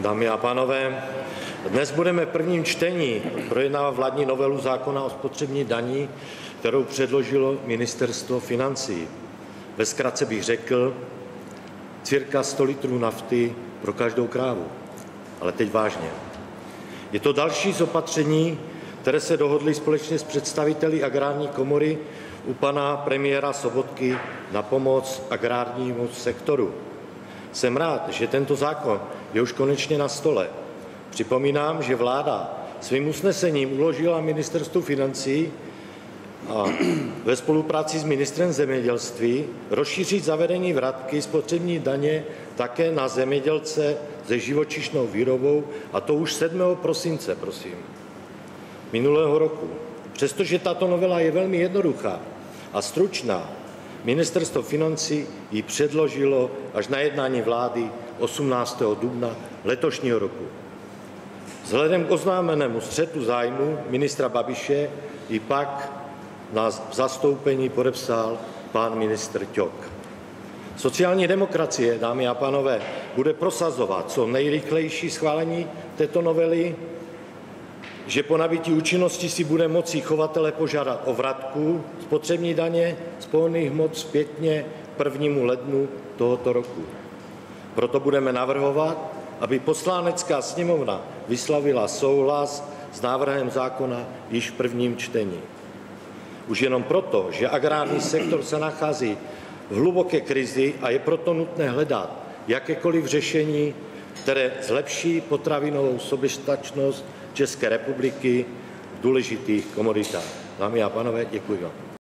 Dámy a pánové, dnes budeme v prvním čtení projednávat vládní novelu zákona o spotřební daní, kterou předložilo ministerstvo financí. Ve zkratce bych řekl, cirka 100 litrů nafty pro každou krávu. Ale teď vážně. Je to další z opatření, které se dohodly společně s představiteli agrární komory u pana premiéra Sobotky na pomoc agrárnímu sektoru. Jsem rád, že tento zákon je už konečně na stole. Připomínám, že vláda svým usnesením uložila ministerstvu financí a ve spolupráci s ministrem zemědělství rozšířit zavedení vratky spotřební daně také na zemědělce se živočišnou výrobou, a to už 7. prosince, prosím, minulého roku. Přestože tato novela je velmi jednoduchá a stručná, ministerstvo financí ji předložilo až na jednání vlády 18. dubna letošního roku. Vzhledem k oznámenému střetu zájmu ministra Babiše i pak na zastoupení podepsal pan ministr Ťok. Sociální demokracie, dámy a pánové, bude prosazovat co nejrychlejší schválení této novely, že po nabití účinnosti si bude moci chovatele požádat o vratku spotřební daně z pohonných hmot zpětně 1. lednu tohoto roku. Proto budeme navrhovat, aby poslanecká sněmovna vyslavila souhlas s návrhem zákona již v prvním čtení. Už jenom proto, že agrární sektor se nachází v hluboké krizi a je proto nutné hledat jakékoliv řešení, které zlepší potravinovou soběstačnost České republiky v důležitých komoditách. Dámy a pánové, děkuji vám.